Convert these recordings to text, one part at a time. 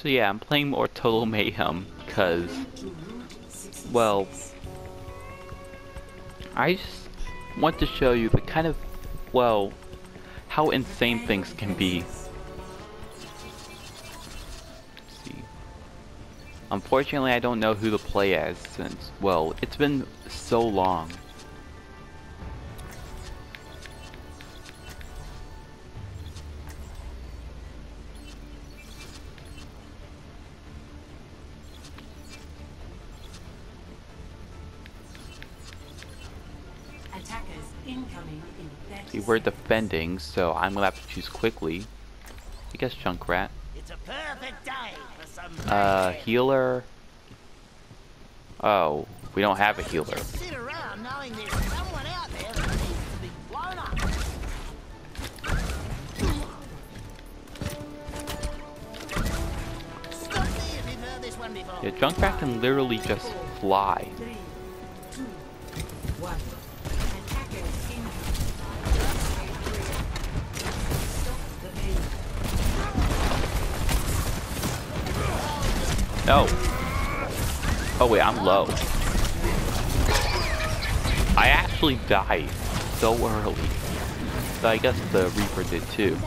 So yeah, I'm playing more Total Mayhem, because, well, I just want to show you the kind of, well, how insane things can be. Let's see. Unfortunately, I don't know who to play as since, well, it's been so long. See, we're seconds. defending, so I'm gonna have to choose quickly. I guess Junkrat. It's a perfect day for some Uh, healer. Oh, we don't have a healer. Just sit around knowing there's someone out there that needs to be blown up. Stop me if you've heard this one before. Yeah, Junkrat can literally just fly. Three, two, No. Oh wait, I'm low. I actually died so early. So I guess the Reaper did too.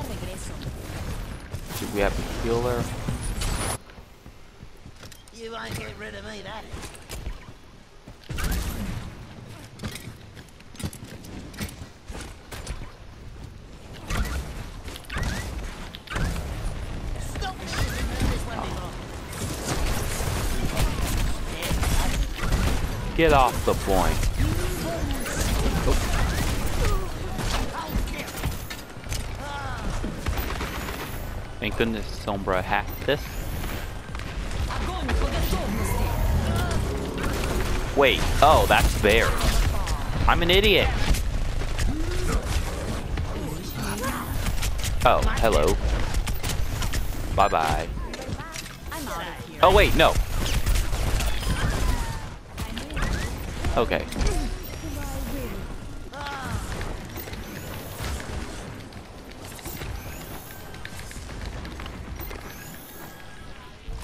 Do we have a healer? You won't get rid of me, that. Get off the point. Thank goodness Sombra hacked this. Wait, oh, that's theirs. I'm an idiot. Oh, hello. Bye bye. Oh, wait, no. Okay.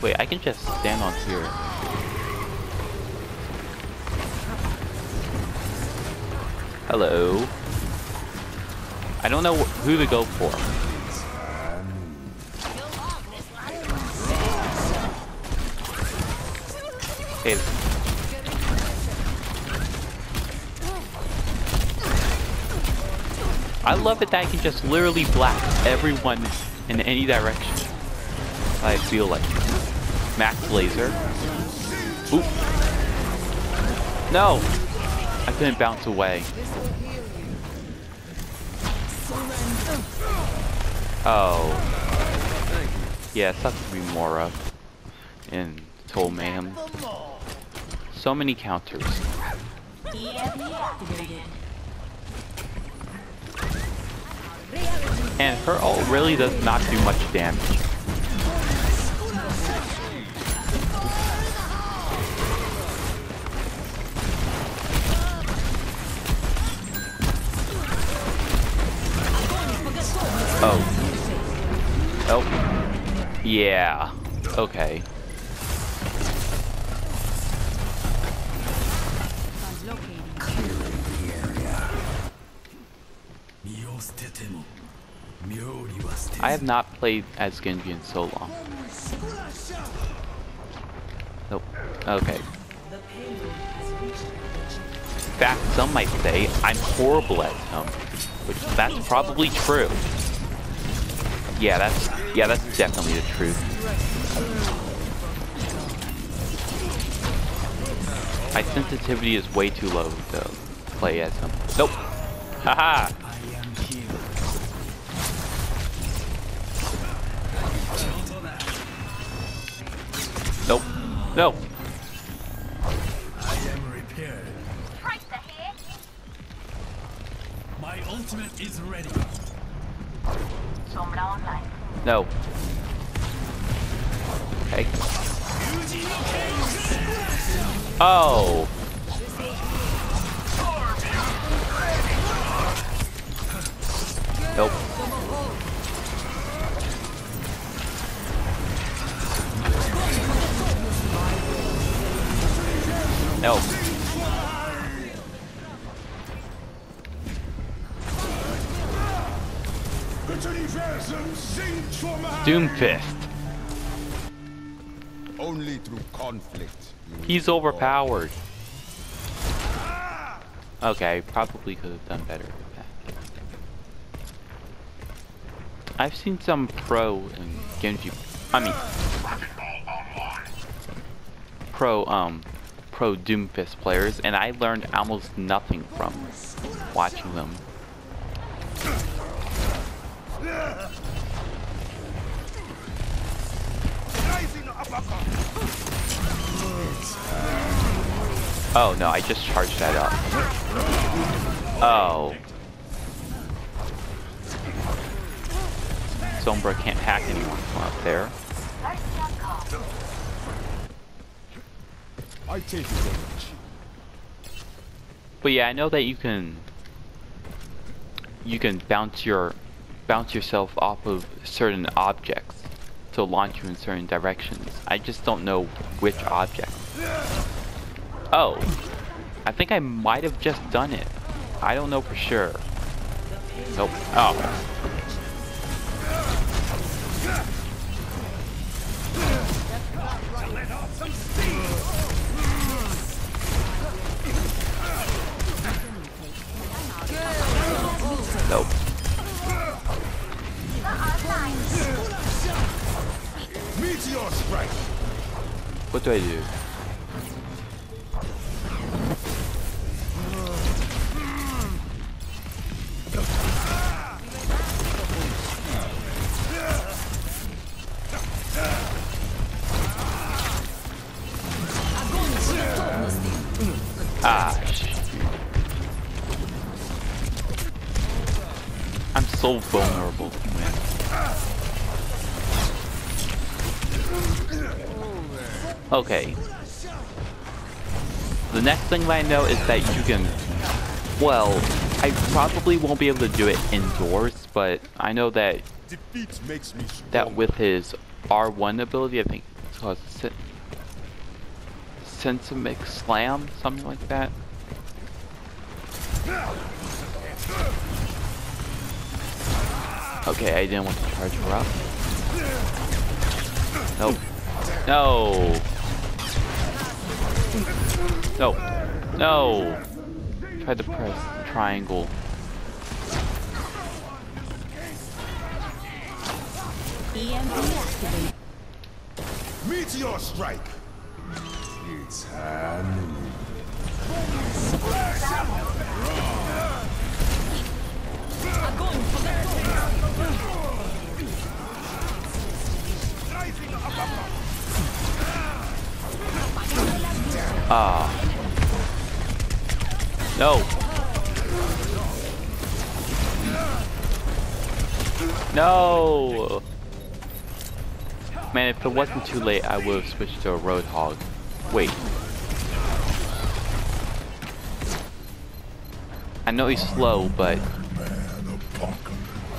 Wait, I can just stand on here. Hello. I don't know who to go for. Okay. I love it that I can just literally blast everyone in any direction. I feel like. Max laser. Oop. No! I couldn't bounce away. Oh. Yeah, sucks to be Moira And Total Mayhem. So many counters. And her ult really does not do much damage. Oh. Oh. Yeah. Okay. I have not played as Genji in so long. Nope. Okay. In fact, some might say I'm horrible at him, which that's probably true. Yeah, that's yeah, that's definitely the truth. My sensitivity is way too low to play as him. Nope. Haha. Nope. I am repaired. My ultimate is ready. No. Okay. Oh. Doomfist. Only through conflict. He's overpowered. Okay, probably could have done better with that. I've seen some pro and Genji. I mean, pro um, pro Doomfist players, and I learned almost nothing from watching them. Oh no, I just charged that up. Oh. Sombra can't hack anyone from up there. I take advantage. But yeah, I know that you can you can bounce your bounce yourself off of certain objects to launch you in certain directions. I just don't know which object. Oh. I think I might have just done it. I don't know for sure. Nope. Oh. Nope. Meteor strike. What do I do? So vulnerable, man. Okay. The next thing that I know is that you can... Well, I probably won't be able to do it indoors, but I know that Defeat makes me that with his R1 ability, I think it's called Sen Sensimic Slam, something like that. Okay, I didn't want to charge her up. Nope. No. No. No. Tried to press triangle. Meteor strike. It's happening. Ah. No. No. Man, if it wasn't too late, I would have switched to a Roadhog. Wait. I know he's slow, but...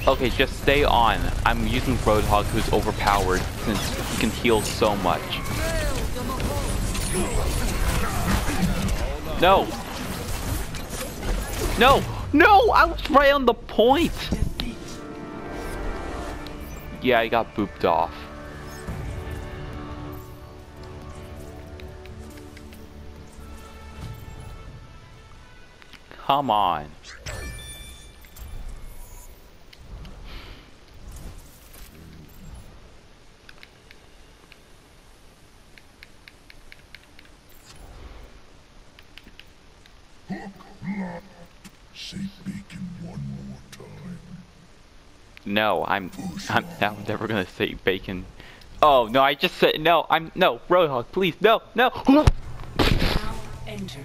Okay, just stay on. I'm using Roadhog, who's overpowered, since he can heal so much. No! No! No! I was right on the point! Yeah, I got booped off. Come on. Say bacon one more time. No, I'm, I'm, I'm never gonna say bacon. Oh, no, I just said, no, I'm, no, Roadhog, please, no, no! Now entering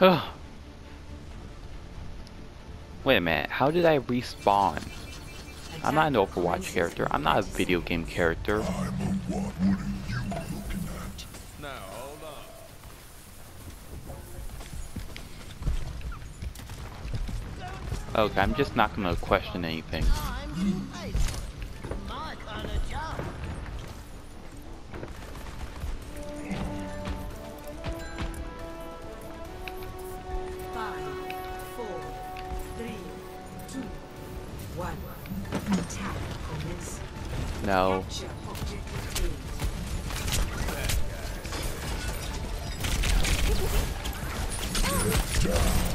Ugh. Wait a minute, how did I respawn? I'm not an Overwatch character. I'm not a video game character. I'm a what? What are you looking at? Now, hold on. Okay, I'm just not gonna question anything. No.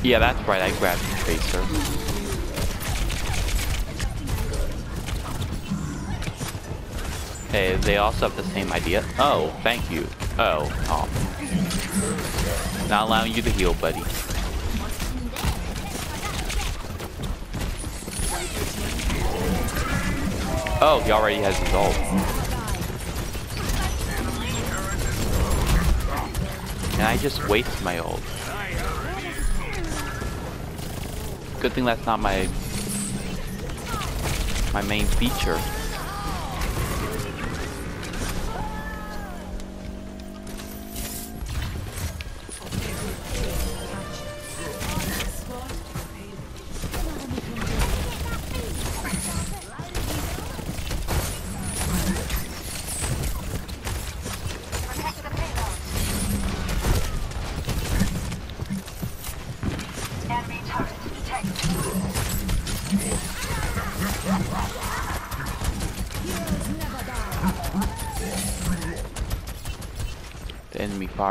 Yeah, that's right, I grabbed the tracer. Hey, they also have the same idea. Oh, thank you. Oh, oh. Not allowing you to heal, buddy. Oh, he already has his ult. And I just waste my ult. Good thing that's not my my main feature.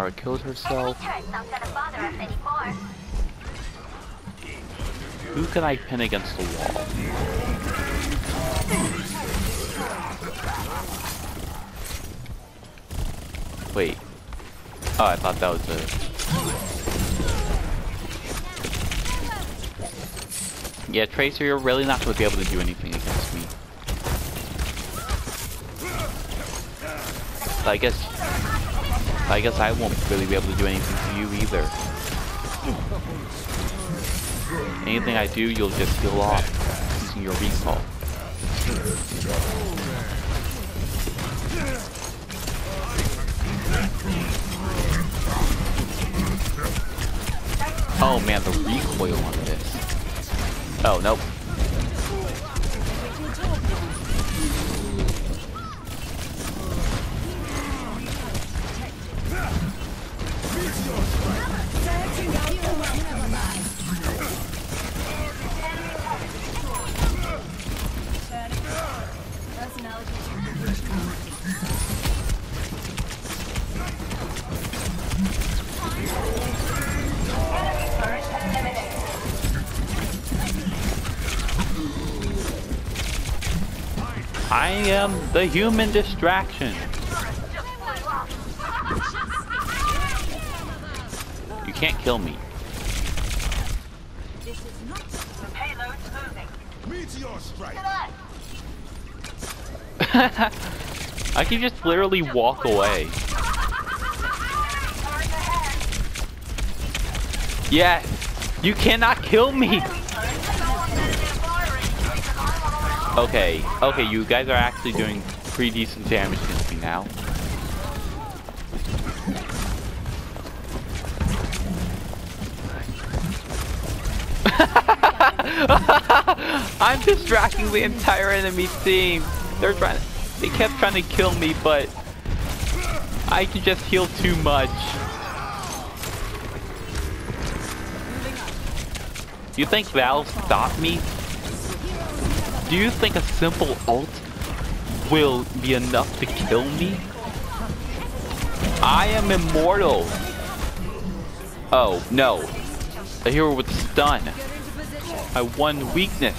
Pharah killed herself. turret's not gonna bother us anymore. Who can I pin against the wall? Wait. Oh, I thought that was a... Yeah, Tracer, you're really not going to be able to do anything against me. I guess... I guess I won't really be able to do anything to you either. Anything I do, you'll just heal off using your recall. Oh man, the recoil on this. Oh, nope. I am the human distraction. You can't kill me. I can just literally walk away. Yes! You cannot kill me! Okay, okay, you guys are actually doing pretty decent damage against me now. I'm distracting the entire enemy team. They're trying to, they kept trying to kill me, but I can just heal too much. You think that'll me? Do you think a simple ult will be enough to kill me? I am immortal. Oh, no. A hero with stun. I one weakness.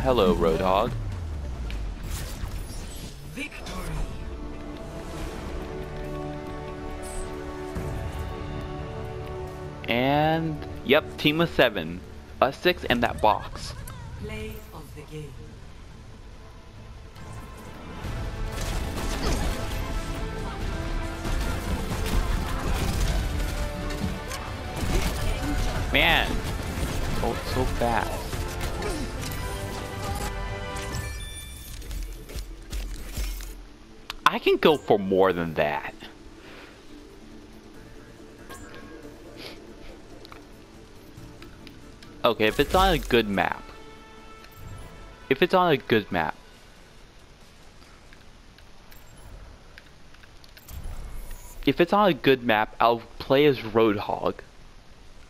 Hello, Roadhog. And yep, team of seven. Us six and that box. Play of the game. Man, oh, so fast. I can go for more than that. Okay, if it's on a good map. If it's on a good map. If it's on a good map, I'll play as Roadhog.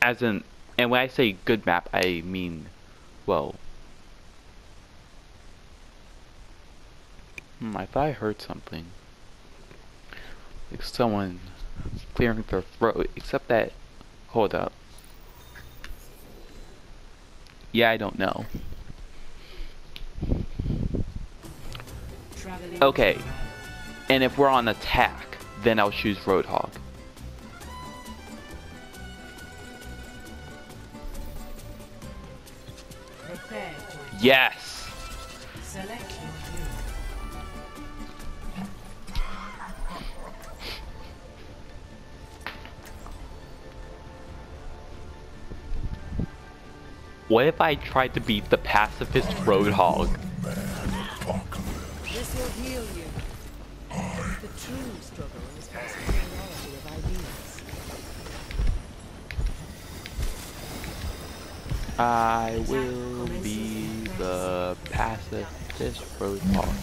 As in, and when I say good map, I mean, well. Hmm, I thought I heard something. Like someone clearing their throat, except that, hold up. Yeah, I don't know. Okay, and if we're on attack, then I'll choose Roadhog. Yes! select What if I tried to beat the pacifist Roadhog? This will heal you. The true struggle is of ideas. I will be the pacifist Roadhog.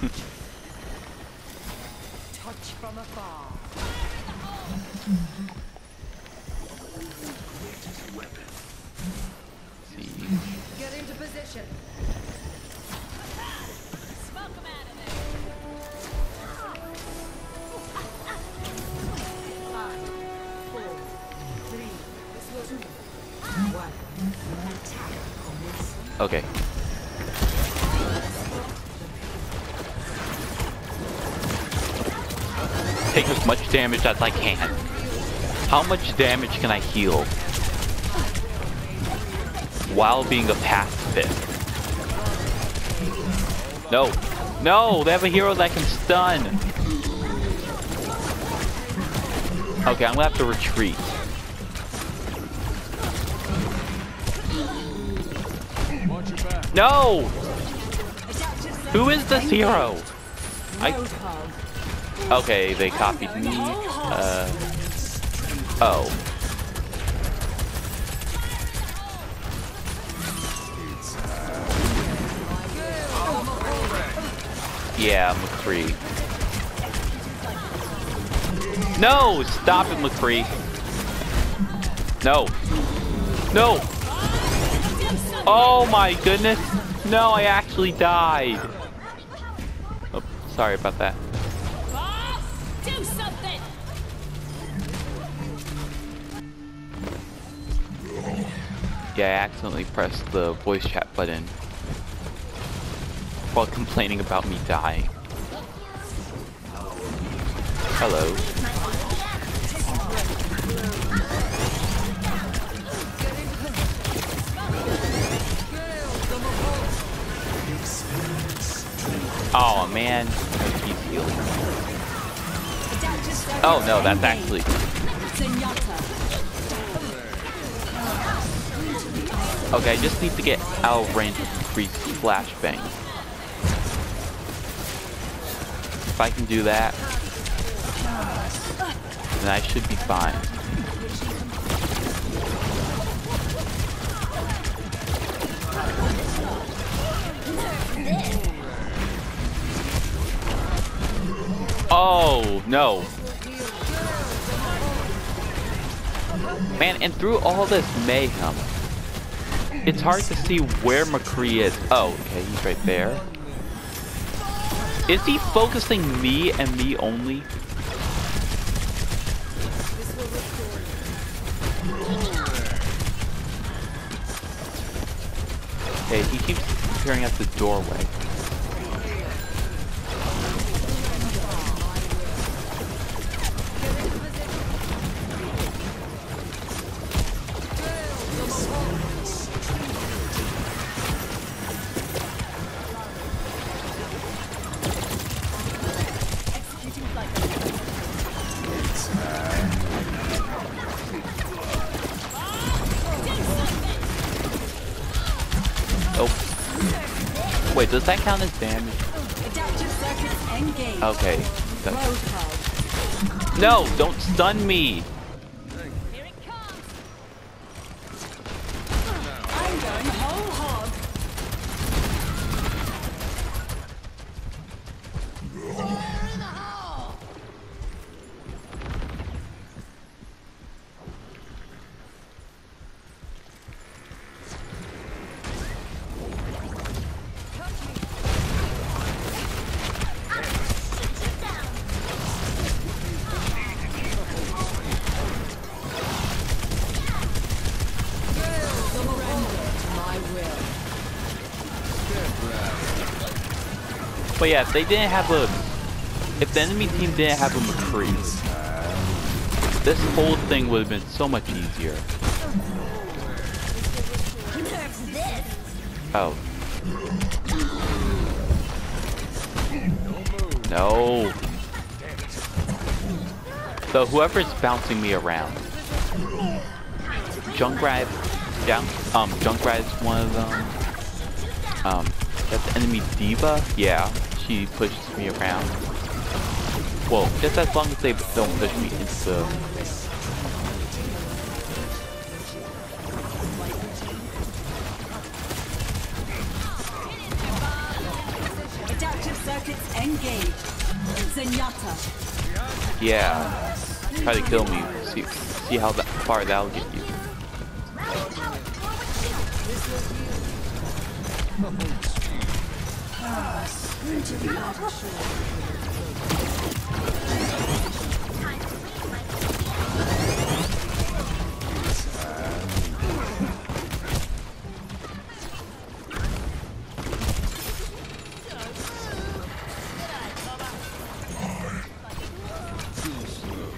commence. Okay. Take as much damage as I can. How much damage can I heal? While being a pacifist. No. No, they have a hero that can stun. Okay, I'm gonna have to retreat. No! Who is this hero? I. Okay, they copied me. Uh. Oh. Yeah, McCree. No! Stop it, McCree. No. No! Oh my goodness! No, I actually died! Oh, sorry about that. Yeah, I accidentally pressed the voice chat button while complaining about me dying. Hello. Oh man, he's healing. Oh no, that's actually Okay, I just need to get out of range of Creek's flashbang. If I can do that, then I should be fine. Oh, no. Man, and through all this mayhem, it's hard to see where McCree is. Oh, okay, he's right there. Is he focusing me and me only? Okay, he keeps appearing at the doorway. That count as damage? Adaptive circuits engaged. Okay. No, don't stun me. Yeah, if they didn't have a, if the enemy team didn't have a McCree, this whole thing would have been so much easier. Oh. No. So whoever's bouncing me around, Junkrat, down, um, is one of them. Um, that's enemy D.Va. Yeah, she pushes me around. Well, just as long as they don't push me into the uh, Adaptive circuits engaged. Yeah. Try to kill me. See see how that far that'll get you.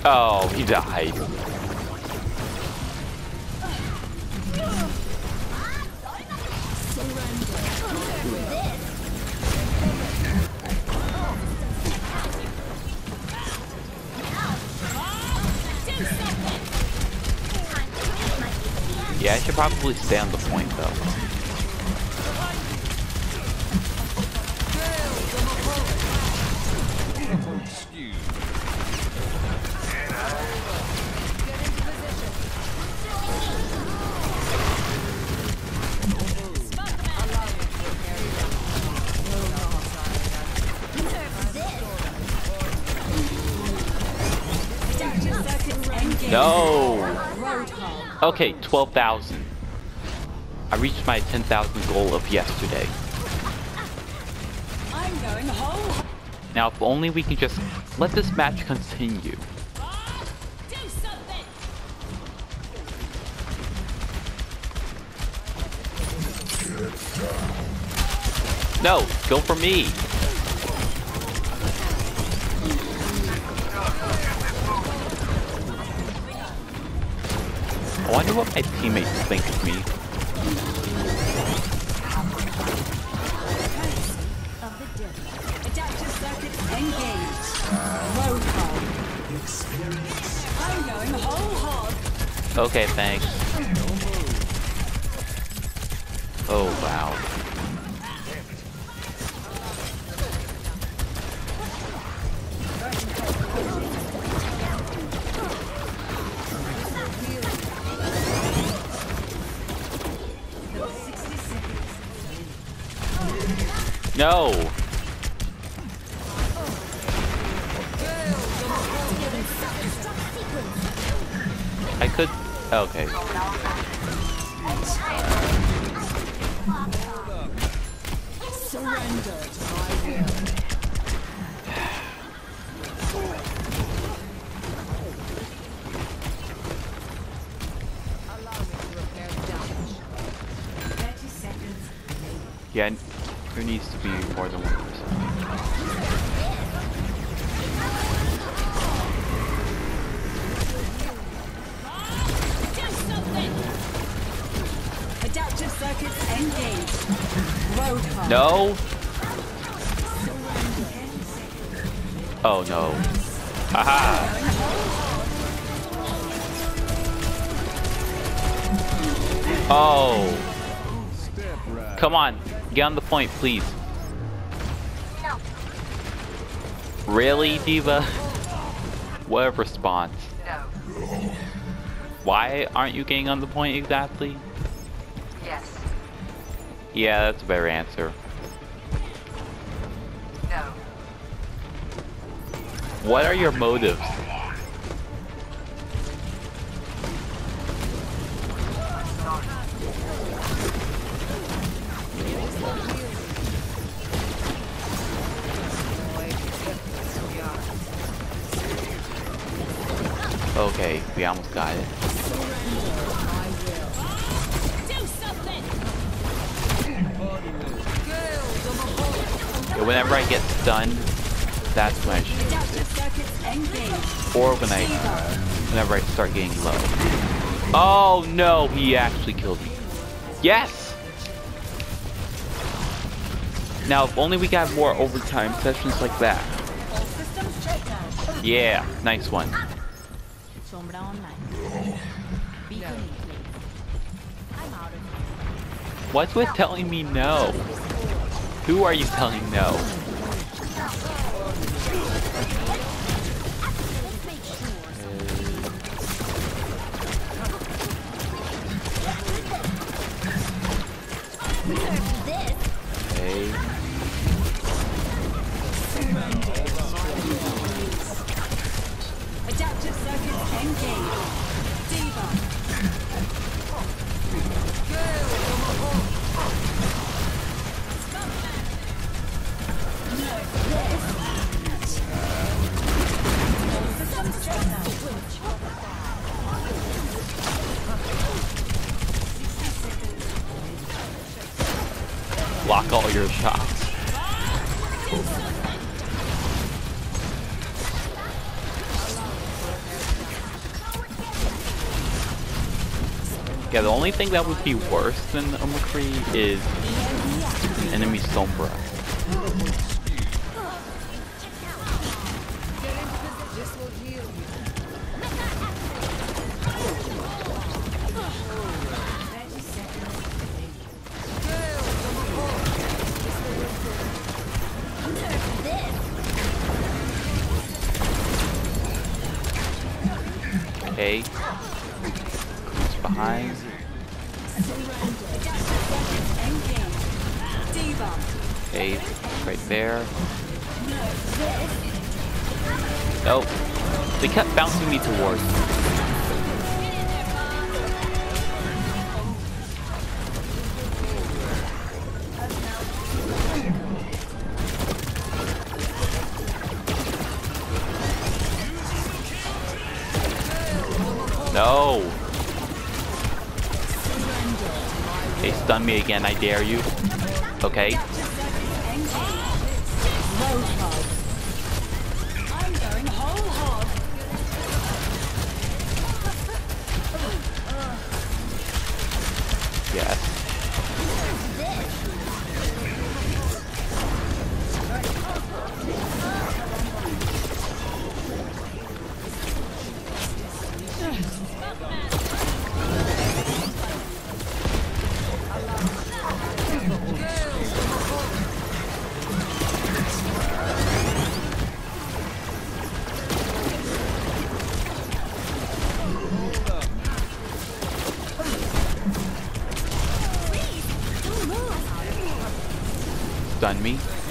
Oh, he died. Yeah, I should probably stay on the point though. No! Okay, 12,000. I reached my 10,000 goal of yesterday. I'm going whole hog. Now, if only we can just let this match continue. No, go for me. I wonder what my teammates think of me. Okay, thanks. Oh, wow. No! I could... Okay. Surrender to my will. Allow me to repair the damage. 30 seconds. Yeah, there needs to be more than one person. Adaptive circuits engaged. Roadhog. No! Oh no. Haha! Oh! Come on, Get on the point, please. No. Really, D.Va? What a response. No. Why aren't you getting on the point exactly? Yes. Yeah, that's a better answer. No. What are your motives? Okay, we almost got it. Yeah, whenever I get stunned, that's when I shoot. Or when I, whenever I start getting low. Oh no, he actually killed me. Yes! Now, if only we got more overtime sessions like that. Yeah, nice one. Sombra online. Beacon in place. I'm out of here. What's with telling me no? Who are you telling no? Only thing that would be worse than a McCree is an enemy Sombra. Okay. Behind? Okay, right there. Nope. They kept bouncing me towards. No. They stun me again, I dare you. Okay.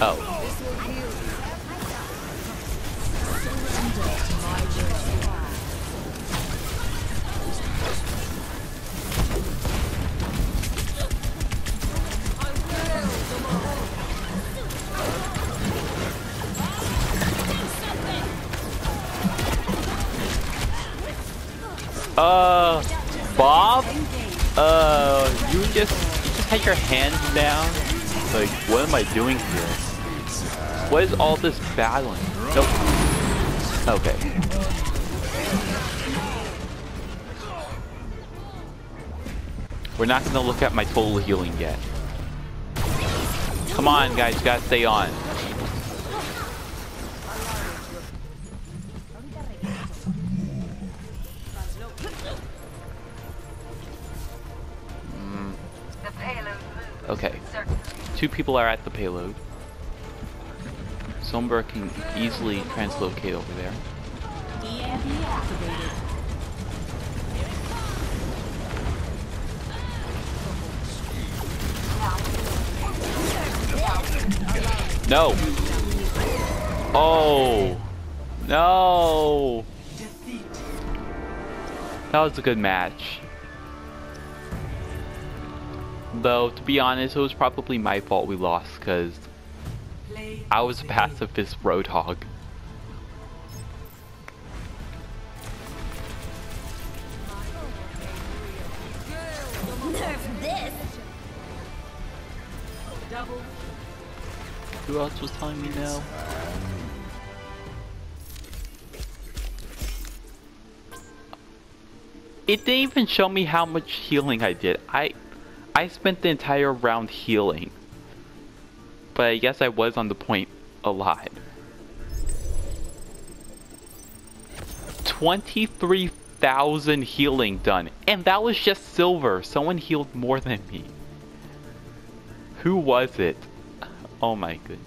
Oh. Uh, Bob? Uh, you just, you just had your hands down? Like, what am I doing here? What is all this battling? Nope. Okay. We're not gonna look at my total healing yet. Come on, guys, you gotta stay on. The. Okay. Two people are at the payload. Sombra can easily translocate over there. No! Oh! No! That was a good match. Though, to be honest, it was probably my fault we lost, because I was a pacifist roadhog. Nerf this! Who else was telling me no? It didn't even show me how much healing I did. I I spent the entire round healing. But I guess I was on the point a lot. 23,000 healing done. And that was just silver. Someone healed more than me. Who was it? Oh my goodness.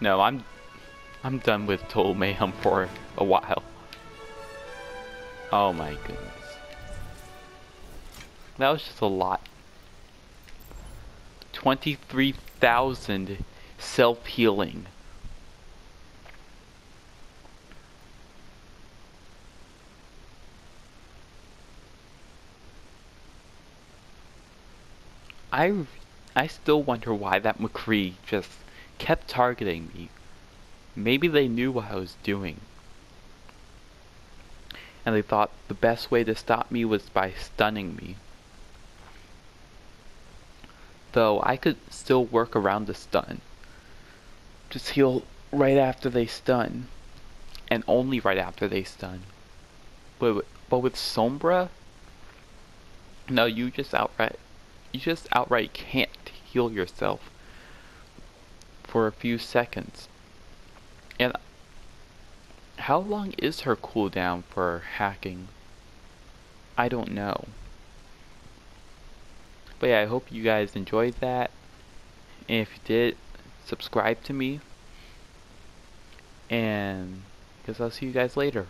No, I'm I'm done with Total Mayhem for a while. Oh my goodness. That was just a lot. 23,000 self-healing. I, I still wonder why that McCree just kept targeting me. Maybe they knew what I was doing. And they thought the best way to stop me was by stunning me. Though I could still work around the stun. Just heal right after they stun. And only right after they stun. But, but with Sombra, no, you just outright, you just outright can't heal yourself for a few seconds. And how long is her cooldown for hacking? I don't know. But yeah, I hope you guys enjoyed that. And if you did, subscribe to me. And guess I'll see you guys later.